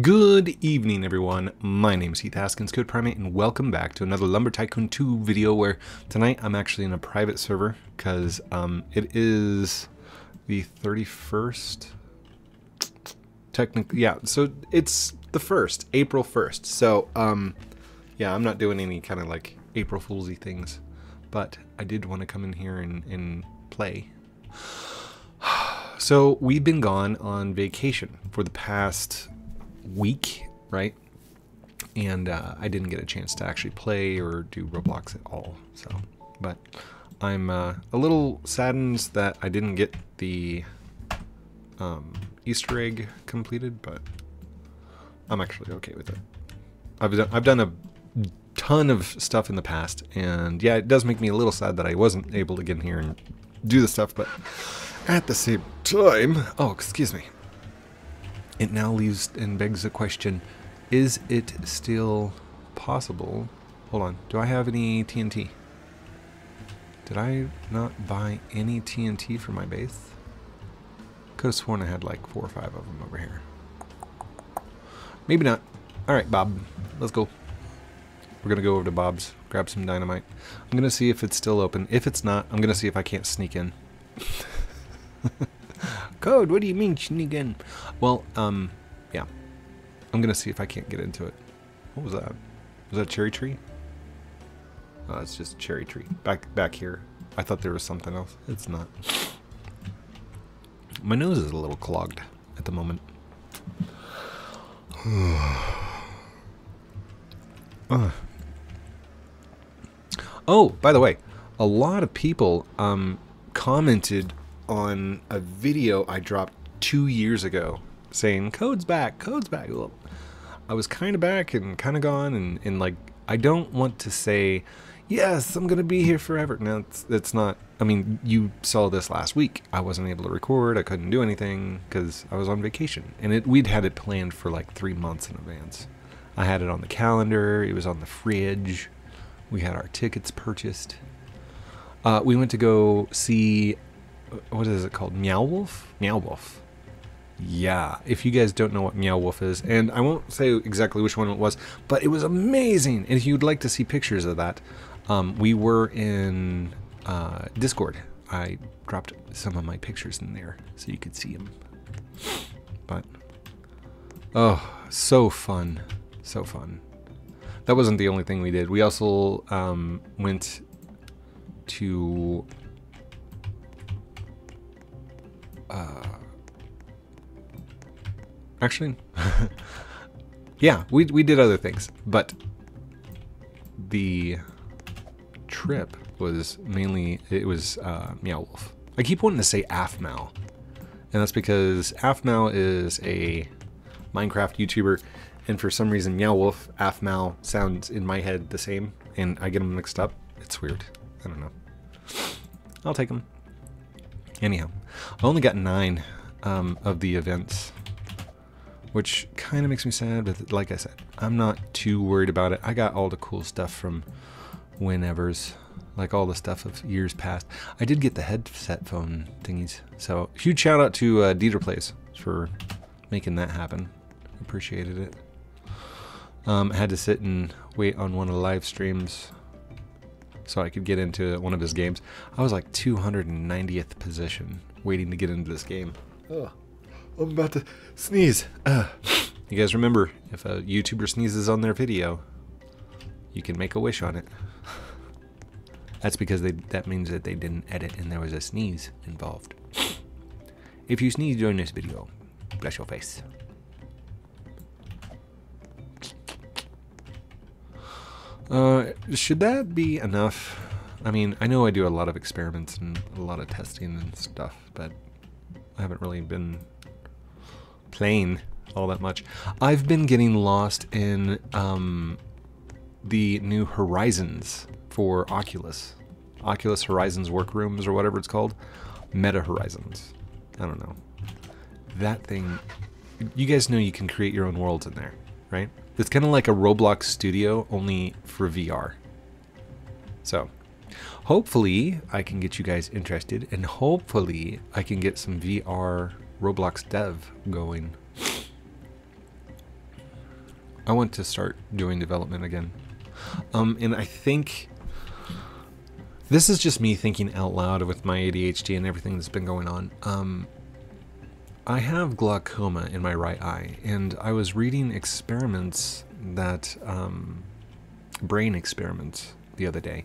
Good evening, everyone. My name is Heath Haskins, CodePrime8, and welcome back to another Lumber Tycoon 2 video where tonight I'm actually in a private server because um, it is the 31st. Technically, yeah, so it's the 1st, April 1st. So, um, yeah, I'm not doing any kind of like April Foolsy things, but I did want to come in here and, and play. So, we've been gone on vacation for the past week, right? And uh, I didn't get a chance to actually play or do Roblox at all. So, but I'm uh, a little saddened that I didn't get the um, Easter egg completed, but I'm actually okay with it. I've done, I've done a ton of stuff in the past, and yeah, it does make me a little sad that I wasn't able to get in here and do the stuff, but at the same time, oh, excuse me. It now leaves and begs the question, is it still possible? Hold on, do I have any TNT? Did I not buy any TNT for my base? Could have sworn I had like four or five of them over here. Maybe not. Alright, Bob, let's go. We're gonna go over to Bob's, grab some dynamite. I'm gonna see if it's still open. If it's not, I'm gonna see if I can't sneak in. Code, what do you mean sneak? Well, um, yeah. I'm gonna see if I can't get into it. What was that? Was that cherry tree? Oh, it's just cherry tree. Back back here. I thought there was something else. It's not. My nose is a little clogged at the moment. Oh, by the way, a lot of people um, commented on a video I dropped two years ago saying, Code's back, Code's back. Well, I was kind of back and kind of gone, and, and like, I don't want to say, yes, I'm going to be here forever. No, it's, not. I mean, you saw this last week. I wasn't able to record, I couldn't do anything because I was on vacation. And it, we'd had it planned for like three months in advance. I had it on the calendar, it was on the fridge. We had our tickets purchased. Uh, we went to go see what is it called? Meow Wolf? Meow Wolf. Yeah, if you guys don't know what Meow Wolf is, and I won't say exactly which one it was, but it was amazing. And if you'd like to see pictures of that, um, we were in uh, Discord. I dropped some of my pictures in there so you could see them. But, oh, so fun. So fun. That wasn't the only thing we did. We also um, went to uh, actually, yeah, we, we did other things, but the trip was mainly, it was uh, Meow Wolf. I keep wanting to say Aphmau, and that's because Aphmau is a Minecraft YouTuber, and for some reason Meow Wolf, Aphmau sounds in my head the same, and I get them mixed up. It's weird. I don't know. I'll take them. Anyhow, I only got nine um, of the events, which kind of makes me sad, but like I said, I'm not too worried about it. I got all the cool stuff from whenevers, like all the stuff of years past. I did get the headset phone thingies, so huge shout out to uh, Dieter Plays for making that happen. Appreciated it. Um, I had to sit and wait on one of the live streams so I could get into one of his games. I was like 290th position waiting to get into this game. Oh, I'm about to sneeze. Uh. You guys remember, if a YouTuber sneezes on their video, you can make a wish on it. That's because they, that means that they didn't edit and there was a sneeze involved. If you sneeze during this video, bless your face. Uh, should that be enough? I mean, I know I do a lot of experiments and a lot of testing and stuff, but I haven't really been playing all that much. I've been getting lost in um, the new Horizons for Oculus. Oculus Horizons Workrooms or whatever it's called. Meta Horizons. I don't know. That thing, you guys know you can create your own worlds in there, right? It's kind of like a Roblox studio, only for VR. So, hopefully I can get you guys interested, and hopefully I can get some VR Roblox dev going. I want to start doing development again. Um, and I think this is just me thinking out loud with my ADHD and everything that's been going on. Um, I have glaucoma in my right eye, and I was reading experiments that um, brain experiments the other day,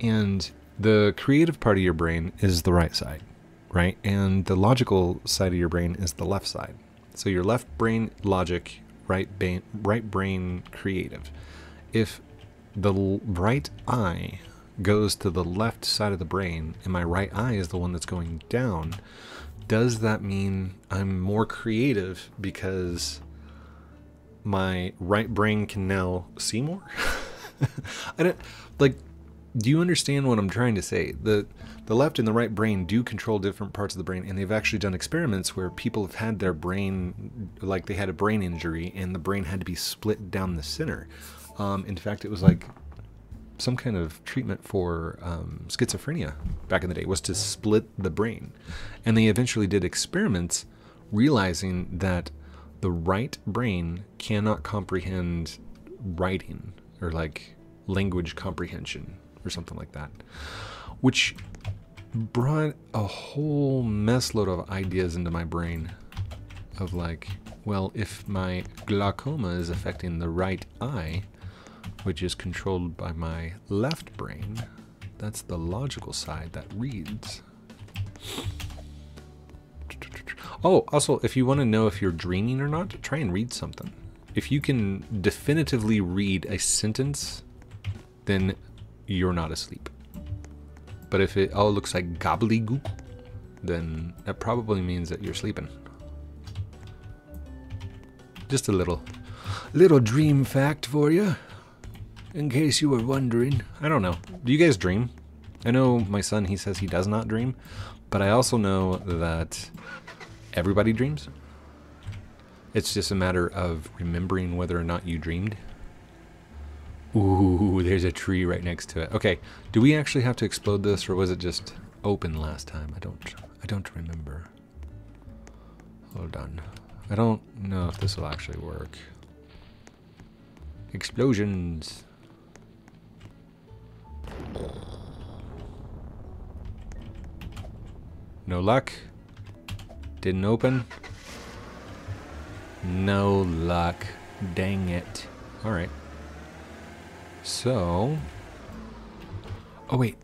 and the creative part of your brain is the right side, right? And the logical side of your brain is the left side. So your left brain logic, right brain, right brain creative. If the right eye goes to the left side of the brain and my right eye is the one that's going down, does that mean I'm more creative because my right brain can now see more? I don't like do you understand what I'm trying to say? The the left and the right brain do control different parts of the brain, and they've actually done experiments where people have had their brain, like they had a brain injury, and the brain had to be split down the center. Um, in fact, it was like some kind of treatment for um, schizophrenia back in the day was to split the brain, and they eventually did experiments, realizing that the right brain cannot comprehend writing or like language comprehension or something like that, which brought a whole mess load of ideas into my brain of like, well, if my glaucoma is affecting the right eye, which is controlled by my left brain, that's the logical side that reads. Oh, also, if you want to know if you're dreaming or not, try and read something. If you can definitively read a sentence, then you're not asleep. But if it all looks like gobbledygook, then that probably means that you're sleeping. Just a little, little dream fact for you, in case you were wondering. I don't know. Do you guys dream? I know my son, he says he does not dream, but I also know that everybody dreams. It's just a matter of remembering whether or not you dreamed. Ooh, there's a tree right next to it. Okay, do we actually have to explode this, or was it just open last time? I don't, I don't remember. Hold on. I don't know if this will actually work. Explosions. No luck. Didn't open. No luck. Dang it. Alright. So... Oh, wait.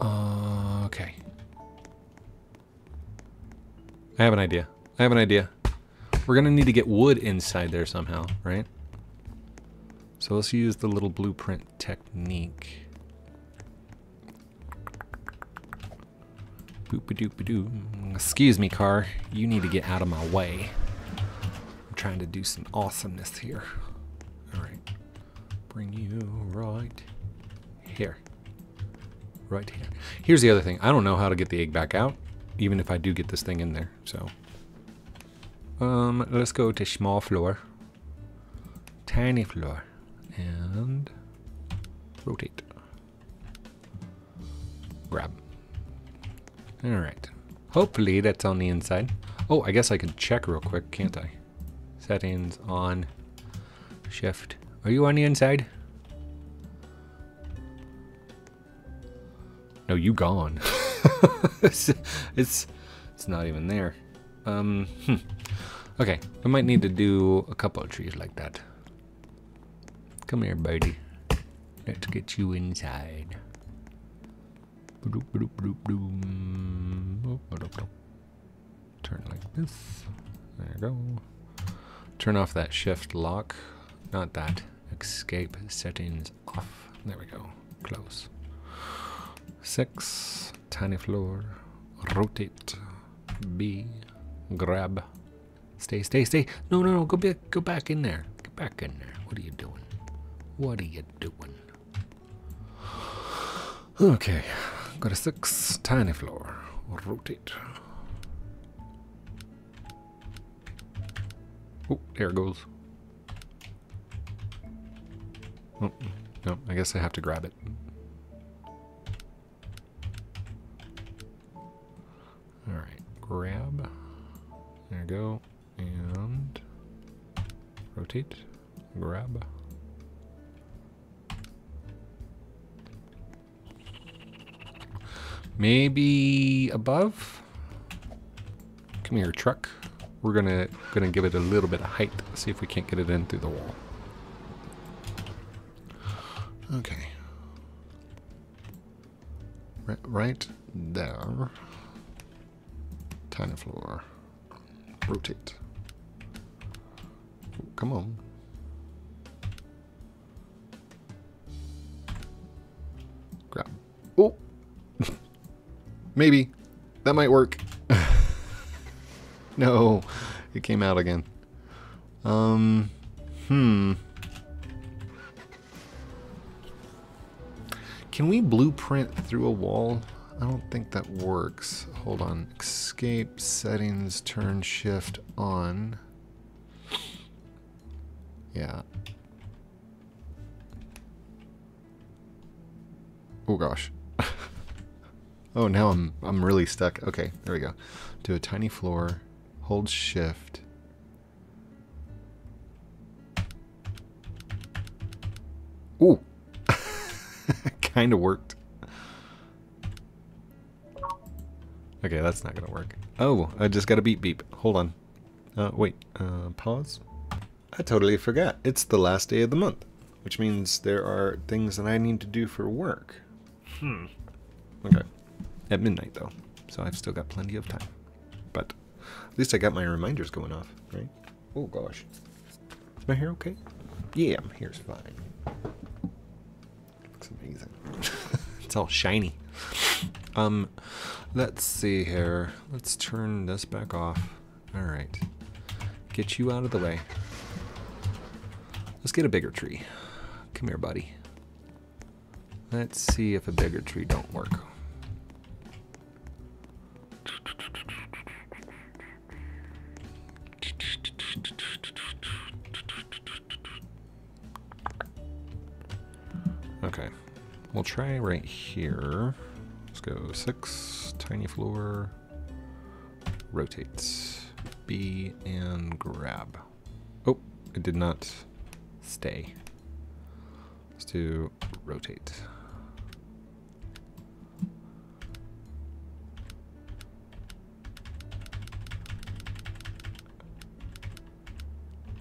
Uh, okay. I have an idea. I have an idea. We're going to need to get wood inside there somehow, right? So let's use the little blueprint technique. Boop-a-doop-a-doo. Excuse me, car. You need to get out of my way. I'm trying to do some awesomeness here. Bring you right here. Right here. Here's the other thing. I don't know how to get the egg back out, even if I do get this thing in there. So, um, let's go to small floor, tiny floor, and rotate. Grab. All right. Hopefully that's on the inside. Oh, I guess I could check real quick, can't I? Settings on, shift, are you on the inside? No, you gone. it's, it's it's not even there. Um, hmm. Okay, I might need to do a couple of trees like that. Come here, buddy. Let's get you inside. Turn like this. There you go. Turn off that shift lock. Not that escape settings off. There we go. Close. Six. Tiny floor. Rotate. B. Grab. Stay, stay, stay. No, no, no. Go back. Go back in there. Get back in there. What are you doing? What are you doing? Okay. Got a six. Tiny floor. Rotate. Oh, there it goes. Oh, no, I guess I have to grab it. Alright, grab. There you go. And rotate. grab. Maybe above? Come here, truck. We're gonna gonna give it a little bit of height. See if we can't get it in through the wall. Okay. Right, there. Tiny floor. Rotate. Come on. Grab. Oh! Maybe. That might work. no. It came out again. Um, hmm. Can we blueprint through a wall? I don't think that works. Hold on. Escape, settings, turn shift on. Yeah. Oh gosh. oh, now I'm I'm really stuck. Okay, there we go. Do a tiny floor, hold shift. Ooh. Kind of worked. Okay, that's not gonna work. Oh, I just got a beep beep. Hold on. Uh, wait, uh, pause. I totally forgot. It's the last day of the month, which means there are things that I need to do for work. Hmm. Okay. At midnight, though, so I've still got plenty of time. But at least I got my reminders going off, right? Oh, gosh. Is my hair okay? Yeah, my hair's fine. Looks amazing. it's all shiny. Um, let's see here. Let's turn this back off. All right. Get you out of the way. Let's get a bigger tree. Come here, buddy. Let's see if a bigger tree don't work. Okay, we'll try right here. Let's go six, tiny floor, rotate, B and grab. Oh, it did not stay. Let's do rotate.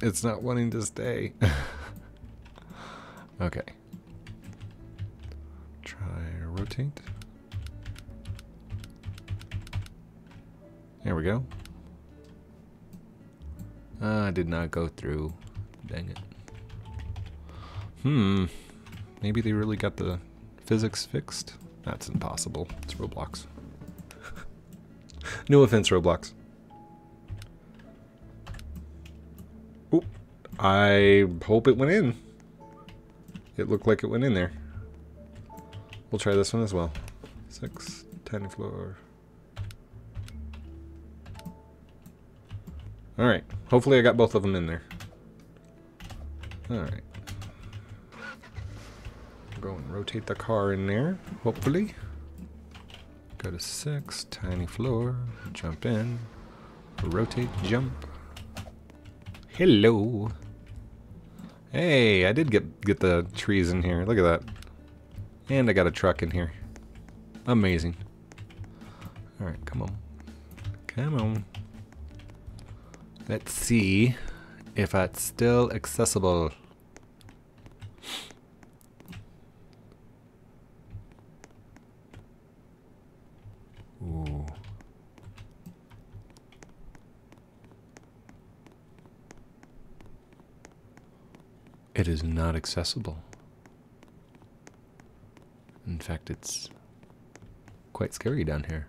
It's not wanting to stay. okay. Try rotate. There we go. Uh, I did not go through. Dang it. Hmm. Maybe they really got the physics fixed? That's impossible. It's Roblox. no offense, Roblox. Oop. I hope it went in. It looked like it went in there. We'll try this one as well. Six, tiny floor. Alright. Hopefully I got both of them in there. Alright. Go and rotate the car in there, hopefully. Go to six, tiny floor, jump in, rotate, jump. Hello. Hey, I did get get the trees in here. Look at that. And I got a truck in here. Amazing. Alright, come on. Come on. Let's see if it's still accessible. Ooh. It is not accessible. In fact, it's quite scary down here.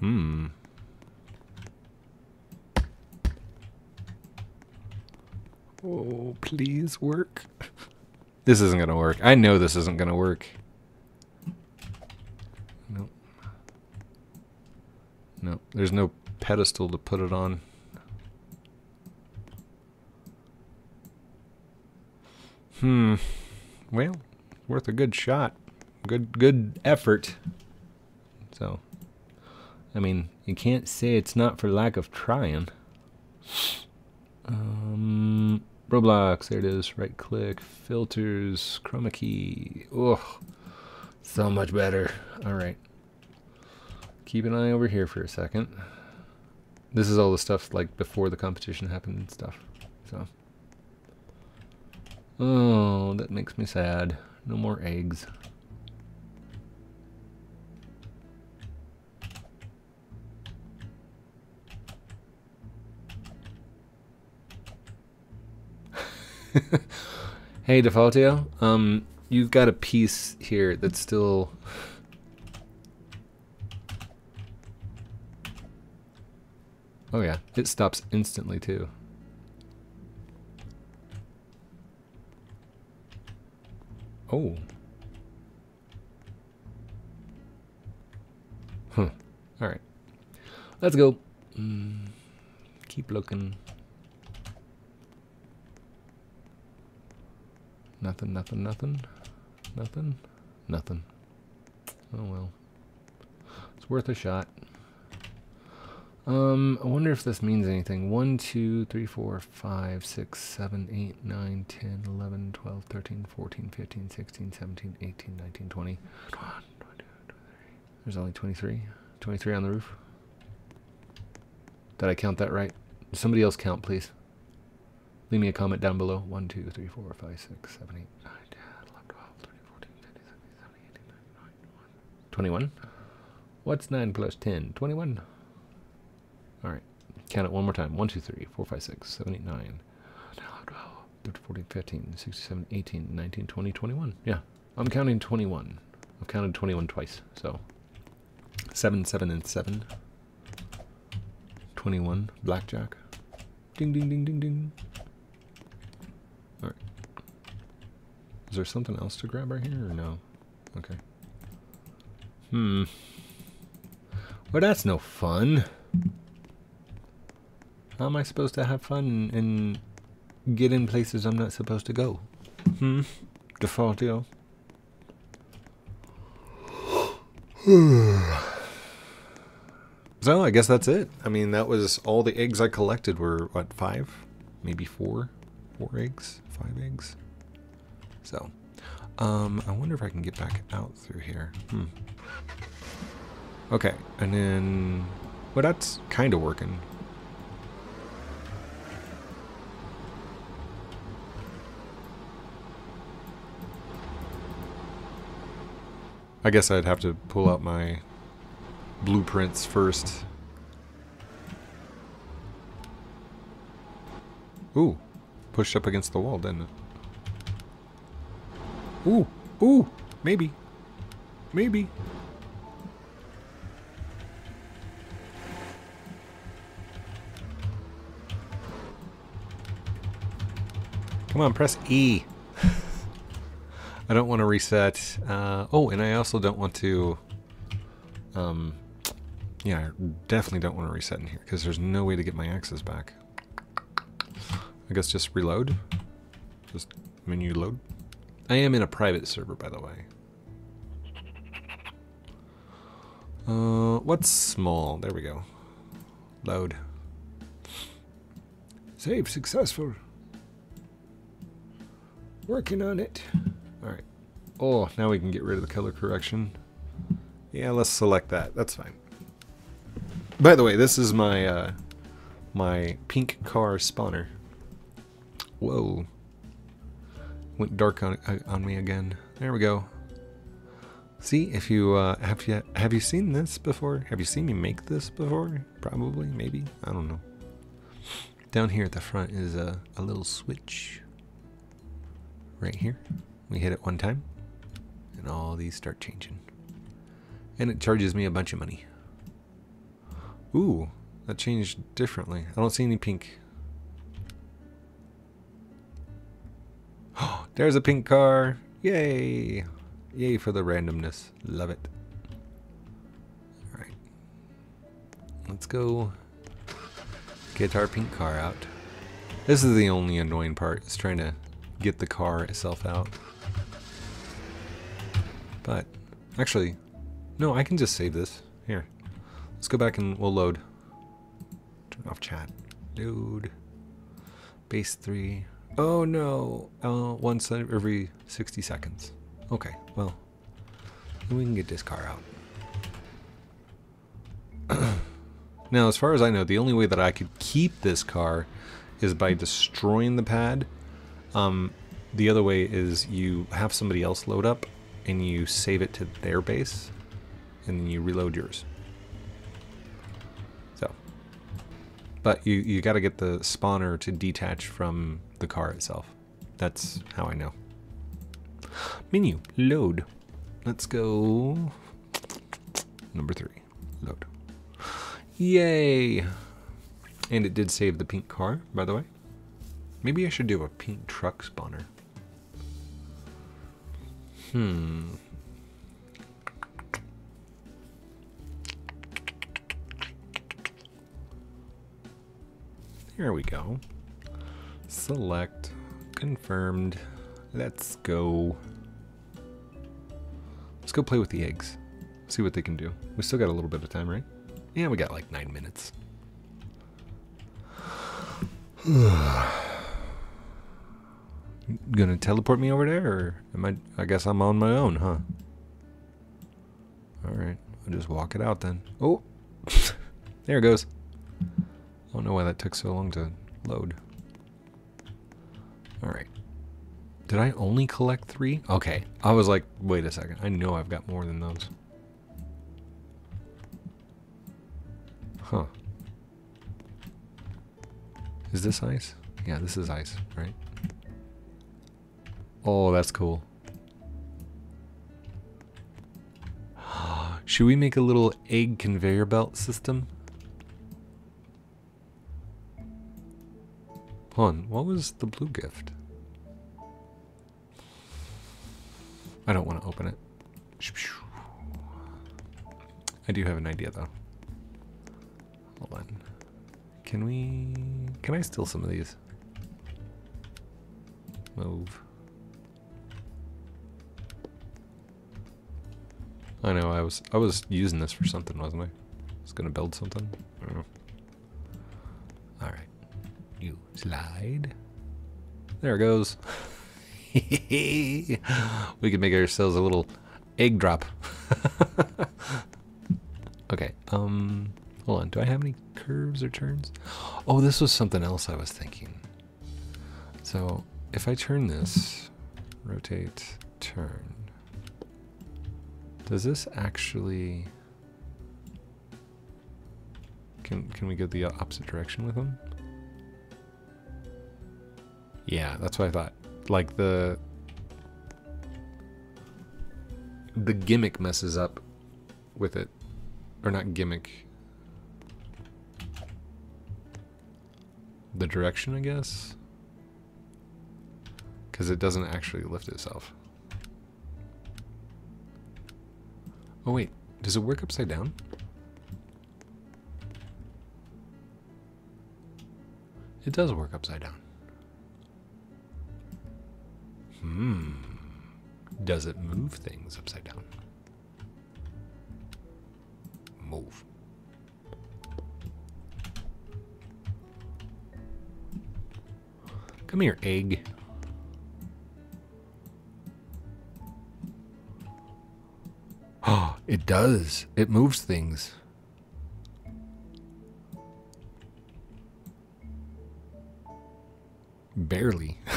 Hmm. Oh, please work. This isn't going to work. I know this isn't going to work. Nope. Nope. There's no pedestal to put it on. Hmm. Well, worth a good shot. Good good effort. So, I mean, you can't say it's not for lack of trying. Um, Roblox, there it is. Right click, filters, chroma key. Ugh, so much better. All right. Keep an eye over here for a second. This is all the stuff like before the competition happened and stuff. So. Oh, that makes me sad. No more eggs. hey, Defaultio. Um, you've got a piece here that's still... Oh yeah, it stops instantly too. Oh. Huh. Alright. Let's go. Mm, keep looking. Nothing, nothing, nothing. Nothing. Nothing. Oh well. It's worth a shot. Um, I wonder if this means anything. 1, 2, 3, 4, 5, 6, 7, 8, 9, 10, 11, 12, 13, 14, 15, 16, 17, 18, 19, 20. There's only 23. 23 on the roof. Did I count that right? Somebody else count, please. Leave me a comment down below. 1, 2, 3, 4, 5, 6, 7, 8, 9, 10, 11, 12, 13, 14, 15, 16, 17, 18, 19, 20. 21. What's 9 plus 10? 21. All right. Count it one more time. 1, 2, 3, 4, 5, 6, 7, 8, 9, 10, 11, 12, 13, 14, 15, 16, 17, 18, 19, 20, 21. Yeah. I'm counting 21. I've counted 21 twice. So 7, 7, and 7. 21. Blackjack. Ding, ding, ding, ding, ding. Alright. Is there something else to grab right here or no? Okay. Hmm. Well, that's no fun. How am I supposed to have fun and get in places I'm not supposed to go? Hmm? Defaultio. so I guess that's it. I mean, that was all the eggs I collected were, what, five? Maybe four? Four eggs? Five eggs? So, um, I wonder if I can get back out through here. Hmm. Okay, and then, well, that's kind of working. I guess I'd have to pull out my blueprints first. Ooh, pushed up against the wall, didn't it? Ooh, ooh, maybe, maybe. Come on, press E. I don't want to reset. Uh, oh, and I also don't want to... Um, yeah, I definitely don't want to reset in here because there's no way to get my axes back. I guess just reload. Just menu load. I am in a private server, by the way. Uh, what's small? There we go. Load. Save successful. Working on it. Alright. Oh, now we can get rid of the color correction. Yeah, let's select that. That's fine. By the way, this is my uh, my pink car spawner. Whoa. Went dark on on me again. There we go. See, if you uh, have you have you seen this before? Have you seen me make this before? Probably, maybe. I don't know. Down here at the front is a, a little switch. Right here. We hit it one time, and all these start changing. And it charges me a bunch of money. Ooh, that changed differently. I don't see any pink. Oh, there's a pink car. Yay. Yay for the randomness. Love it. Alright. Let's go get our pink car out. This is the only annoying part, is trying to get the car itself out. But, actually, no, I can just save this. Here. Let's go back and we'll load. Turn off chat. Dude. Base three. Oh no. Uh, once every 60 seconds. Okay, well, we can get this car out. now, as far as I know, the only way that I could keep this car is by destroying the pad. Um, the other way is you have somebody else load up and you save it to their base and then you reload yours. So, but you, you got to get the spawner to detach from the car itself. That's how I know. Menu, load. Let's go. Number three, load. Yay! And it did save the pink car, by the way. Maybe I should do a pink truck spawner. Hmm. Here we go. Select. Confirmed. Let's go. Let's go play with the eggs. See what they can do. We still got a little bit of time, right? Yeah, we got like nine minutes. Gonna teleport me over there, or am I? I guess I'm on my own, huh? All right, I'll just walk it out then. Oh, there it goes. I don't know why that took so long to load. All right. Did I only collect three? Okay. I was like, wait a second. I know I've got more than those. Huh. Is this ice? Yeah, this is ice, right? Oh, that's cool. Should we make a little egg conveyor belt system? Hold on, what was the blue gift? I don't want to open it. I do have an idea though. Hold on. Can we... Can I steal some of these? Move. I know, I was I was using this for something, wasn't I? I was gonna build something. Alright. You slide. There it goes. we could make ourselves a little egg drop. okay, um, hold on. Do I have any curves or turns? Oh, this was something else I was thinking. So if I turn this, rotate, turn, does this actually... Can, can we go the opposite direction with them? Yeah, that's what I thought. Like the the gimmick messes up with it. Or not gimmick. The direction I guess? Because it doesn't actually lift itself oh wait does it work upside down it does work upside down Hmm. Does it move things upside down? Move. Come here, egg. It does. It moves things. Barely.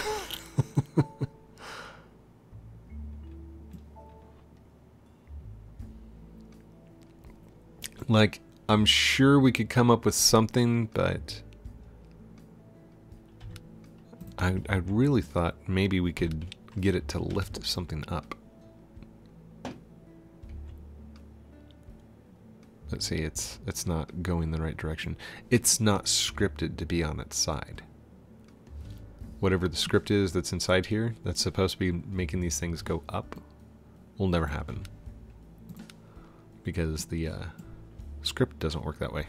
Like, I'm sure we could come up with something, but I, I really thought maybe we could get it to lift something up. Let's see, it's it's not going the right direction. It's not scripted to be on its side. Whatever the script is that's inside here, that's supposed to be making these things go up, will never happen. Because the uh, Script doesn't work that way.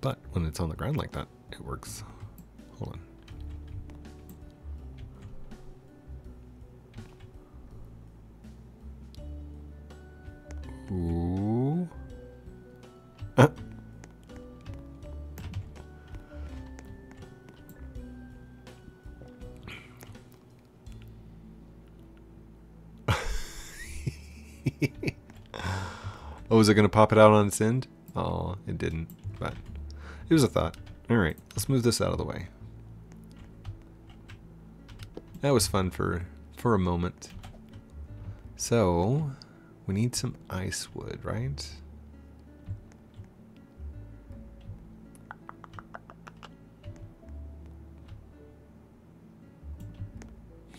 But when it's on the ground like that, it works. Hold on. Ooh. Oh, was it going to pop it out on its end? Oh, it didn't, but it was a thought. All right, let's move this out of the way. That was fun for, for a moment. So, we need some ice wood, right?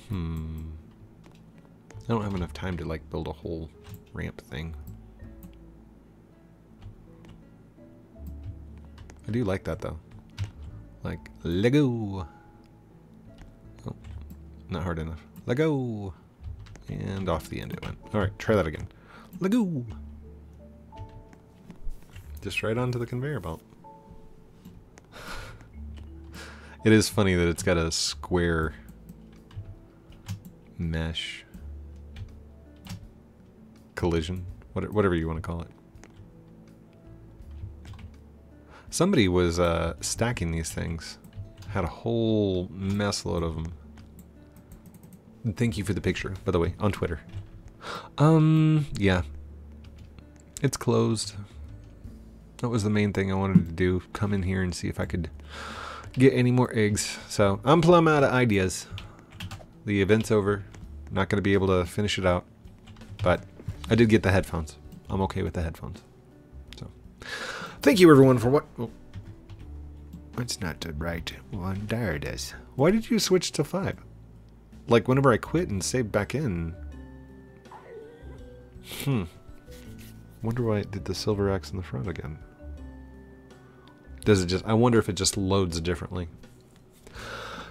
Hmm. I don't have enough time to like build a whole ramp thing. I do like that though. Like Lego. Oh, not hard enough. Lego. And off the end it went. Alright, try that again. Lego. Just right onto the conveyor belt. it is funny that it's got a square mesh collision, whatever you want to call it. Somebody was uh, stacking these things. Had a whole mess load of them. thank you for the picture, by the way, on Twitter. Um, yeah. It's closed. That was the main thing I wanted to do. Come in here and see if I could get any more eggs. So, I'm plumb out of ideas. The event's over. Not going to be able to finish it out. But I did get the headphones. I'm okay with the headphones. So, thank you everyone for what. Oh. It's not the right one. There it is. Why did you switch to five? Like whenever I quit and saved back in. Hmm. Wonder why it did the silver X in the front again. Does it just? I wonder if it just loads differently.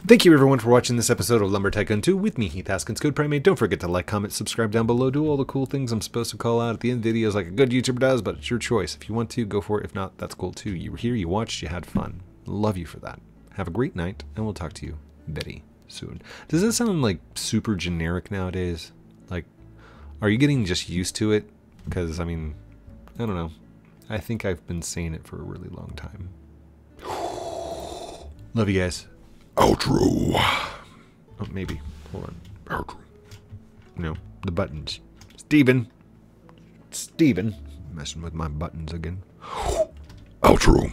Thank you everyone for watching this episode of Lumber Tycoon 2 with me, Heath Haskins, CodePrime8. Don't forget to like, comment, subscribe down below. Do all the cool things I'm supposed to call out at the end of videos like a good YouTuber does, but it's your choice. If you want to, go for it. If not, that's cool too. You were here, you watched, you had fun. Love you for that. Have a great night, and we'll talk to you very soon. Does this sound like super generic nowadays? Like, are you getting just used to it? Because, I mean, I don't know. I think I've been saying it for a really long time. Love you guys. Outro. Oh, maybe. Hold on. Outro. No, the buttons. Steven. Steven. Messing with my buttons again. Outro.